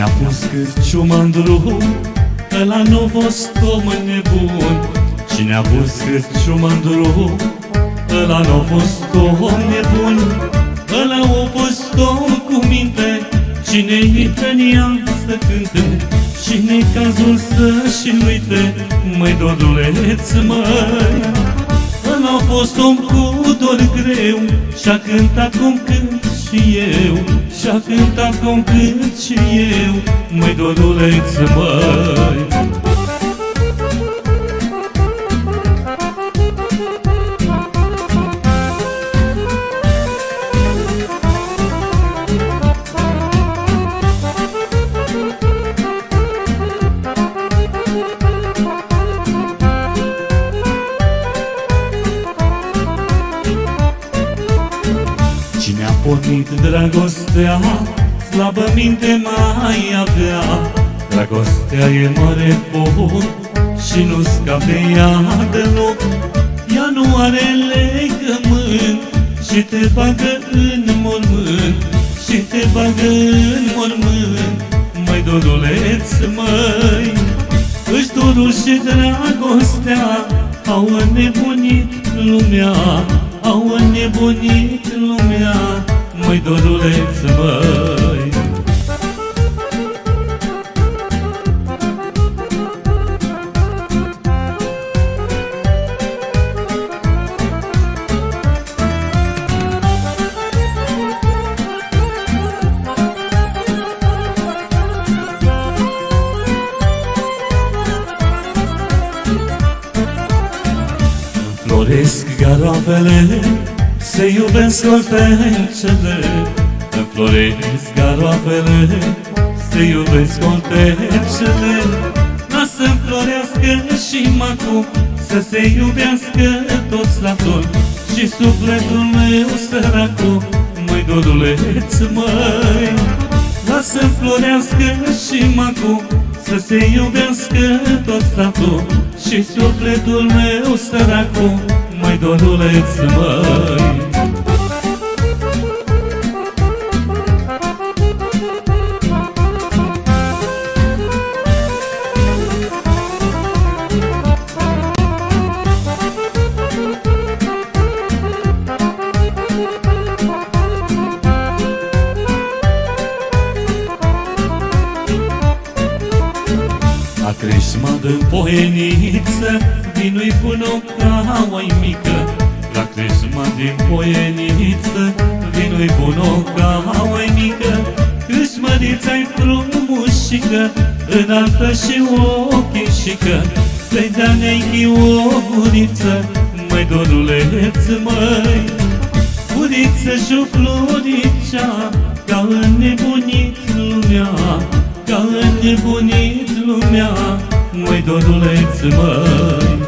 Cine a pus cârciuma în drum Ăla nu a fost om nebun Cine a pus cârciuma în drum Ăla nu a fost om nebun Ăla a fost om cu minte Cine intră în ea să cânte. Cine cazul să-și uite Măi doruleț, măi? Ăla a fost om cu dor greu Și-a cântat cum cânt și eu Și-a cântat cum cânt și eu Măi doruleț, măi Cine a pornit dragostea Slabă minte mai avea. Dragostea e mare foc Și nu scape ea deloc Ea nu are legământ Și te bagă în mormânt Și te bagă în mormânt. Măi doruleț, măi Își dorul și dragostea Au înnebunit lumea Au înnebunit lumea. Măi doruleț, măi Floresc garoafele Se iubesc oltencele Înfloresc garoafele Se iubesc oltencele Lasă înflorească și macul Să se iubească toți la tot Și sufletul meu săracul Măi doruleț, măi. Lasă înflorească și macul Să se iubească toți la tot Și sufletul meu săracul Măi doruleț, măi La creșma de poieniță Vinui pun o caua mică. La creșma din poieniță Vinui pun o caua mică Câșmărița-i frumușică Înaltă și ochișică. Să-i dea nechi o guriță Măi doruleț, măi. Guriță și-o floricea Ca înnebunit lumea Ca înnebunit lumea Măi doruleț, măi